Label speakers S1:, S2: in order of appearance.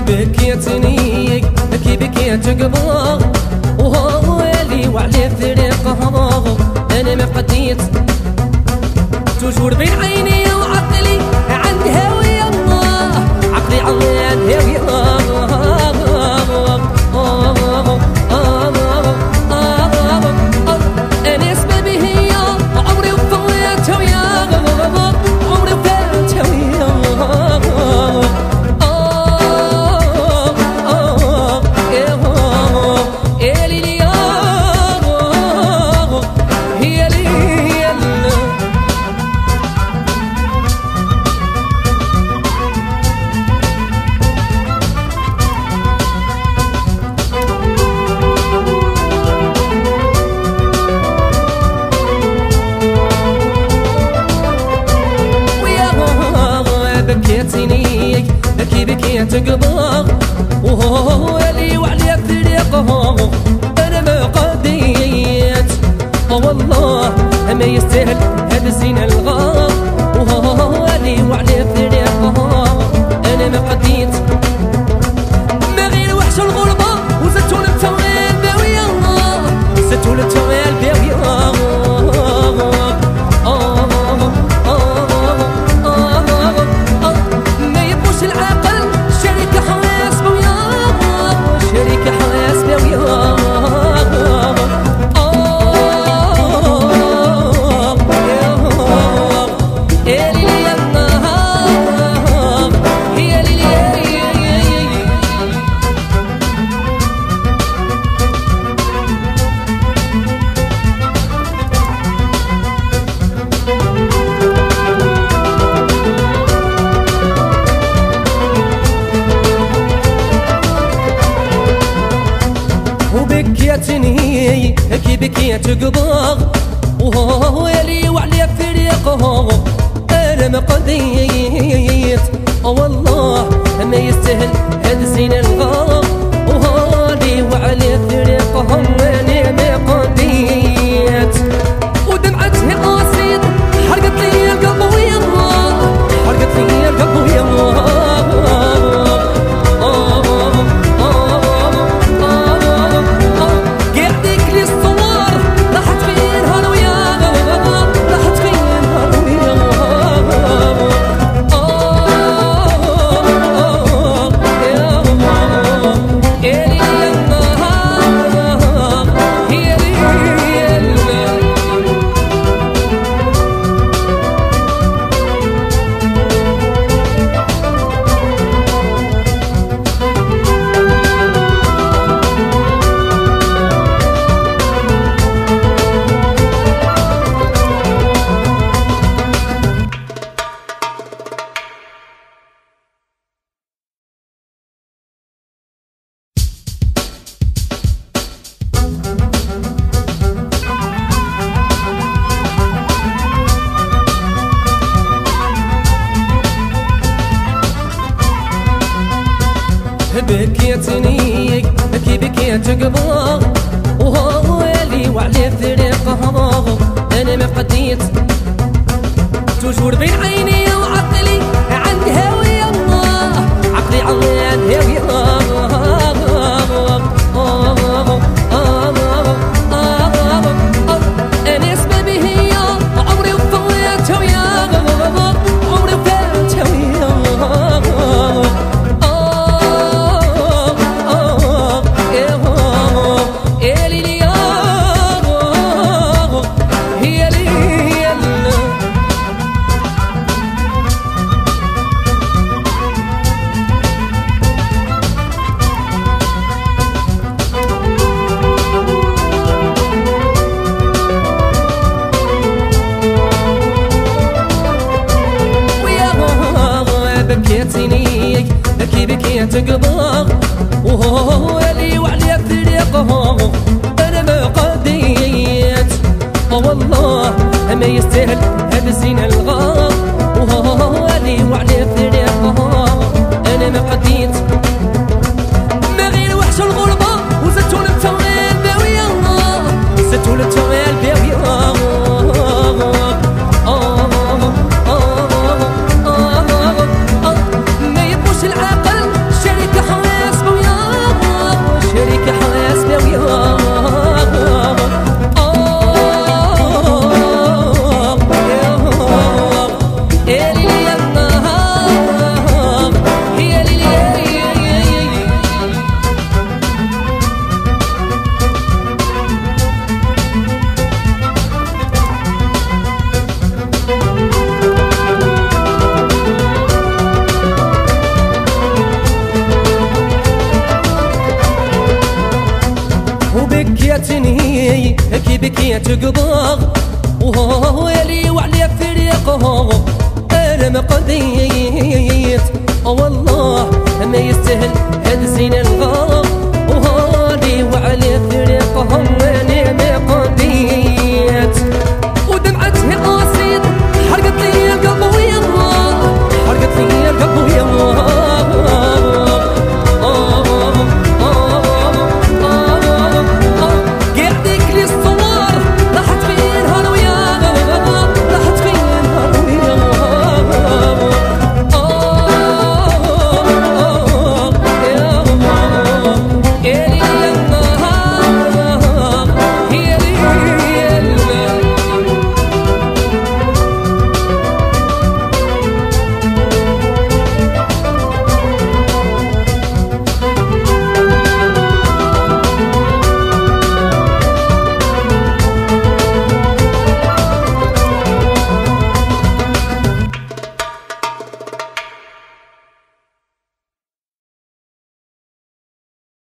S1: بكيتني كي بكيت قبض وهو اللي وعلى فريق أنا ما قديت توجور بين عيني قبض وهو اللي وعلي فريقه أنا ما قضيت والله ما يستاهل هذا الزين الغار. قبض وهو يلي وعلي فريقه. أنا ما بكيتني كي بكيت قبض بكيت قبض وهو اللي وعلي فريقه أنا ما قضيت. والله ما يستاهل هذا الزين الغار. وهو اللي وعلي فريقه أنا ما قضيت. ما غير وحش الغربة. وزدتو للتوغيل باوية زدتو للتوغيل باوية جاتني كي بكي تقبض وهو يلي وعلي فريقه